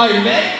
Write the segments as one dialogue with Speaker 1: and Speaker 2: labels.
Speaker 1: Are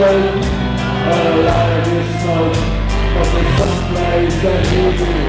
Speaker 1: But a of this smoke From the someplace that you